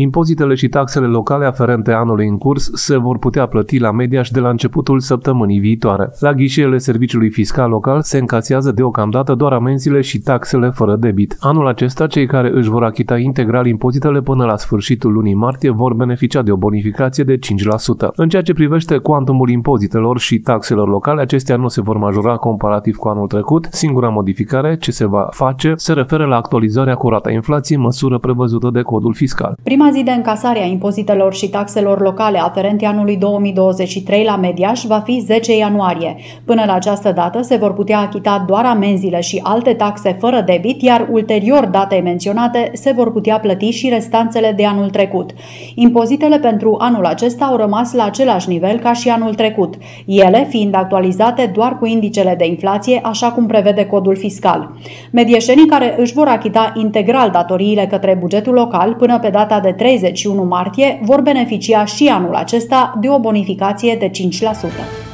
Impozitele și taxele locale aferente anului în curs se vor putea plăti la Mediaș de la începutul săptămânii viitoare. La ghișeele Serviciului Fiscal Local se încasează deocamdată doar amenziile și taxele fără debit. Anul acesta, cei care își vor achita integral impozitele până la sfârșitul lunii martie vor beneficia de o bonificație de 5%. În ceea ce privește cuantumul impozitelor și taxelor locale, acestea nu se vor majora comparativ cu anul trecut. Singura modificare ce se va face se referă la actualizarea cu rata inflației, măsură prevăzută de codul fiscal. Prima Prima zi de încasare a impozitelor și taxelor locale aferente anului 2023 la Mediaș va fi 10 ianuarie. Până la această dată se vor putea achita doar amenziile și alte taxe fără debit, iar ulterior datei menționate se vor putea plăti și restanțele de anul trecut. Impozitele pentru anul acesta au rămas la același nivel ca și anul trecut, ele fiind actualizate doar cu indicele de inflație, așa cum prevede codul fiscal. Medieșenii care își vor achita integral datoriile către bugetul local până pe data de 31 martie vor beneficia și anul acesta de o bonificație de 5%.